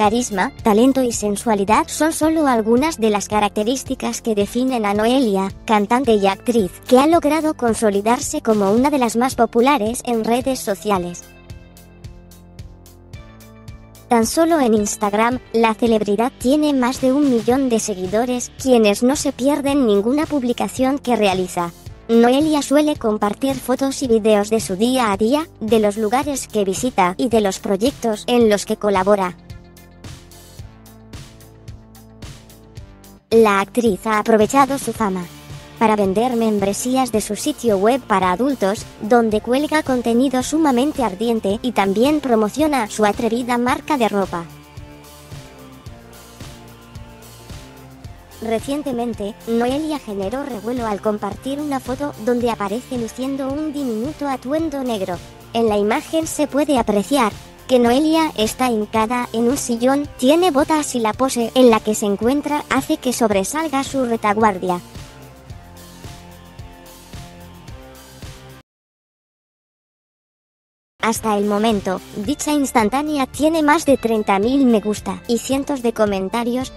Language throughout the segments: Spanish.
Carisma, talento y sensualidad son solo algunas de las características que definen a Noelia, cantante y actriz, que ha logrado consolidarse como una de las más populares en redes sociales. Tan solo en Instagram, la celebridad tiene más de un millón de seguidores, quienes no se pierden ninguna publicación que realiza. Noelia suele compartir fotos y videos de su día a día, de los lugares que visita y de los proyectos en los que colabora. La actriz ha aprovechado su fama para vender membresías de su sitio web para adultos, donde cuelga contenido sumamente ardiente y también promociona su atrevida marca de ropa. Recientemente, Noelia generó revuelo al compartir una foto donde aparece luciendo un diminuto atuendo negro. En la imagen se puede apreciar que Noelia está hincada en un sillón, tiene botas y la pose en la que se encuentra hace que sobresalga su retaguardia. Hasta el momento, dicha instantánea tiene más de 30.000 me gusta y cientos de comentarios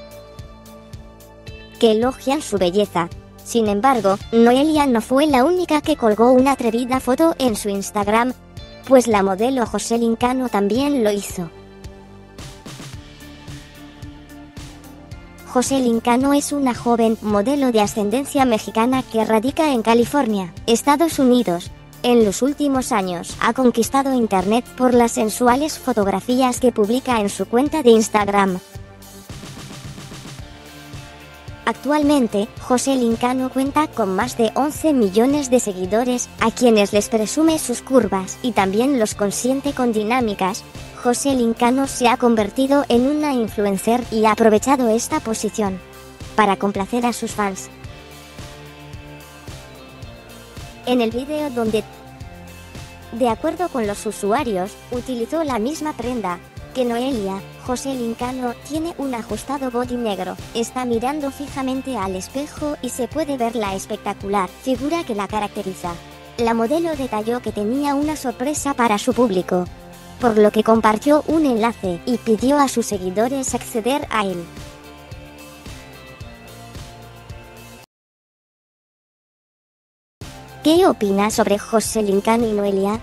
que elogian su belleza. Sin embargo, Noelia no fue la única que colgó una atrevida foto en su Instagram, pues la modelo José Lincano también lo hizo. José Lincano es una joven modelo de ascendencia mexicana que radica en California, Estados Unidos, en los últimos años ha conquistado Internet por las sensuales fotografías que publica en su cuenta de Instagram. Actualmente, José Lincano cuenta con más de 11 millones de seguidores, a quienes les presume sus curvas y también los consiente con dinámicas. José Lincano se ha convertido en una influencer y ha aprovechado esta posición para complacer a sus fans. En el vídeo donde, de acuerdo con los usuarios, utilizó la misma prenda que Noelia, José Lincano tiene un ajustado body negro, está mirando fijamente al espejo y se puede ver la espectacular figura que la caracteriza. La modelo detalló que tenía una sorpresa para su público, por lo que compartió un enlace y pidió a sus seguidores acceder a él. ¿Qué opinas sobre José Lincano y Noelia?